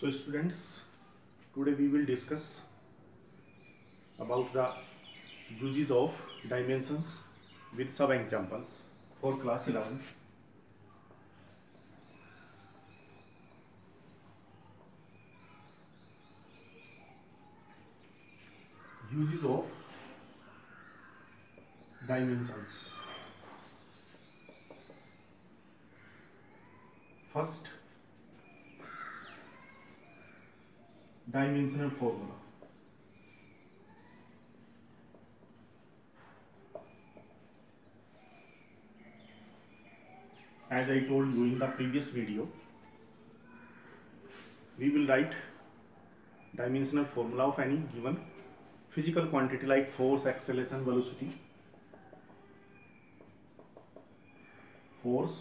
So students, today we will discuss about the uses of dimensions with some examples for class 11. Uses of dimensions. First, dimensional formula. As I told you in the previous video, we will write dimensional formula of any given physical quantity like force, acceleration, velocity. Force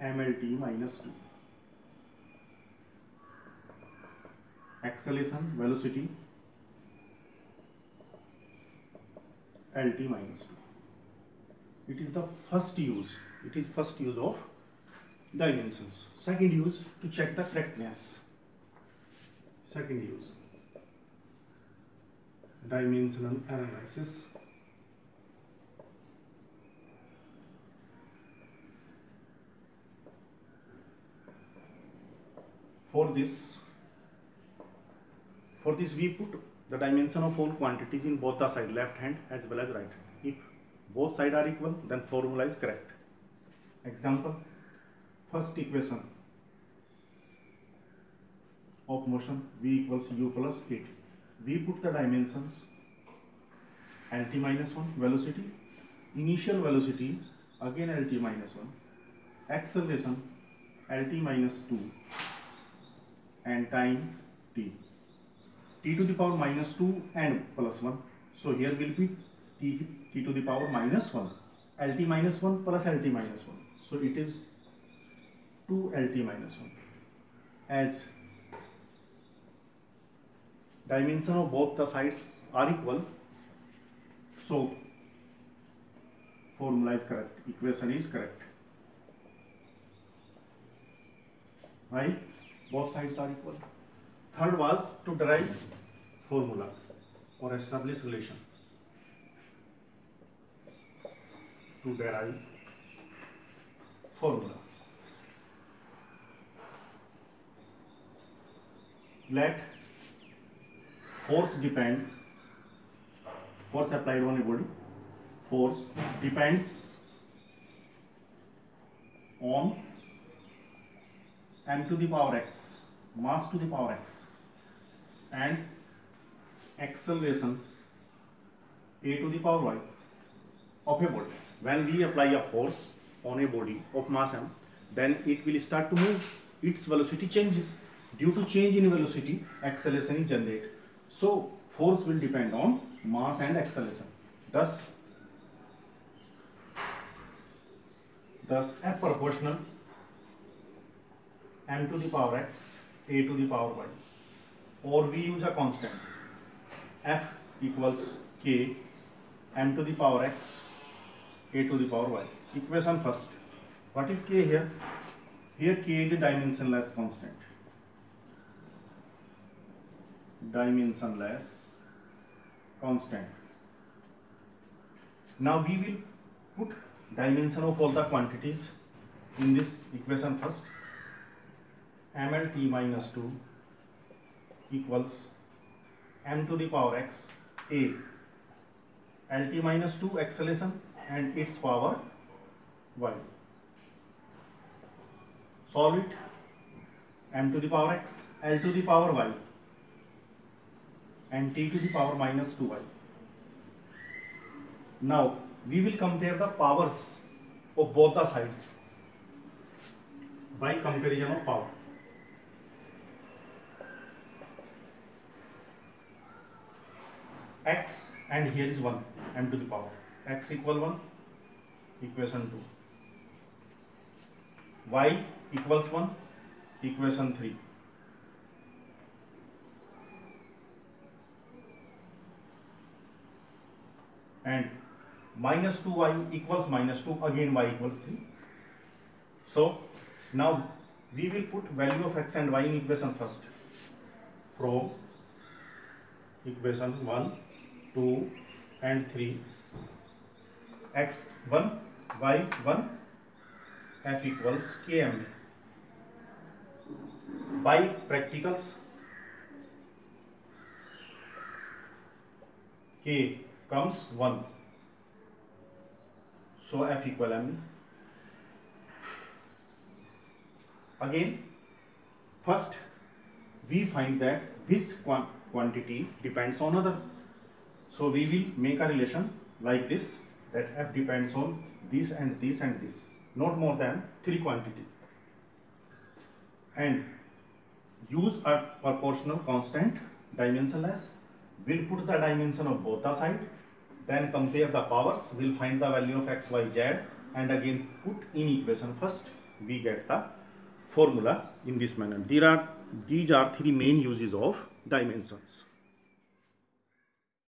mlt minus 2 acceleration velocity lt minus 2 it is the first use. It is first use of dimensions. Second use to check the correctness. Second use. Dimensional analysis. For this for this we put the dimension of all quantities in both the side left hand as well as right hand. If both sides are equal then formula is correct. Example first equation of motion v equals u plus we put the dimensions lt minus 1 velocity initial velocity again lt minus 1 acceleration lt minus 2 and time t. t to the power minus 2 and plus 1. So here will be t, t to the power minus 1. lt minus 1 plus lt minus 1. So it is 2 lt minus 1. As dimension of both the sides are equal, so formula is correct, equation is correct. Right? both sides are equal. Third was to derive formula or establish relation. To derive formula. Let force depend, force applied on a body, force depends on m to the power x, mass to the power x, and acceleration a to the power y of a body. When we apply a force on a body of mass m, then it will start to move. Its velocity changes. Due to change in velocity, acceleration is generated. So, force will depend on mass and acceleration. Thus, thus F proportional m to the power x, a to the power y. Or we use a constant f equals k, m to the power x, a to the power y. Equation first. What is k here? Here k is a dimensionless constant. Dimensionless constant. Now we will put dimension of all the quantities in this equation first mlt minus 2 equals m to the power x a lt minus 2 acceleration and its power y solve it m to the power x l to the power y and t to the power minus 2y now we will compare the powers of both the sides by comparison of power x and here is 1 m to the power. X equal 1 equation 2 y equals 1 equation 3 and minus 2y equals minus 2 again y equals 3 so now we will put value of x and y in equation first. From equation 1 2 and 3 x1 y1 f equals km by practicals k comes 1 so f equal m. Again first we find that this quantity depends on other so we will make a relation like this that f depends on this and this and this not more than three quantity and use a proportional constant dimensionless we'll put the dimension of both the side then compare the powers we'll find the value of x y z and again put in equation first we get the formula in this manner. There are these are three main uses of dimensions.